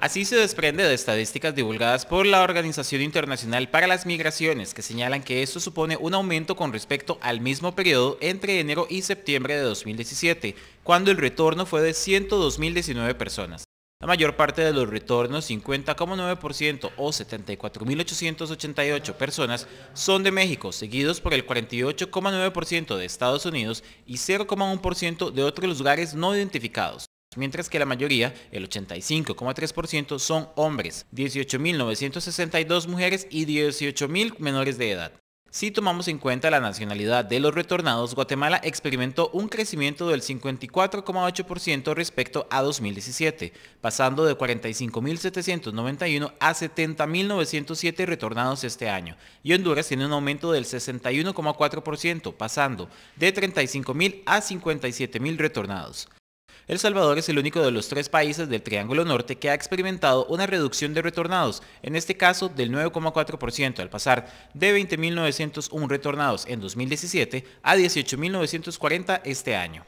Así se desprende de estadísticas divulgadas por la Organización Internacional para las Migraciones, que señalan que esto supone un aumento con respecto al mismo periodo entre enero y septiembre de 2017, cuando el retorno fue de 102.019 personas. La mayor parte de los retornos, 50,9% o 74.888 personas, son de México, seguidos por el 48,9% de Estados Unidos y 0,1% de otros lugares no identificados mientras que la mayoría, el 85,3%, son hombres, 18.962 mujeres y 18.000 menores de edad. Si tomamos en cuenta la nacionalidad de los retornados, Guatemala experimentó un crecimiento del 54,8% respecto a 2017, pasando de 45.791 a 70.907 retornados este año, y Honduras tiene un aumento del 61,4%, pasando de 35.000 a 57.000 retornados. El Salvador es el único de los tres países del Triángulo Norte que ha experimentado una reducción de retornados, en este caso del 9,4% al pasar de 20.901 retornados en 2017 a 18.940 este año.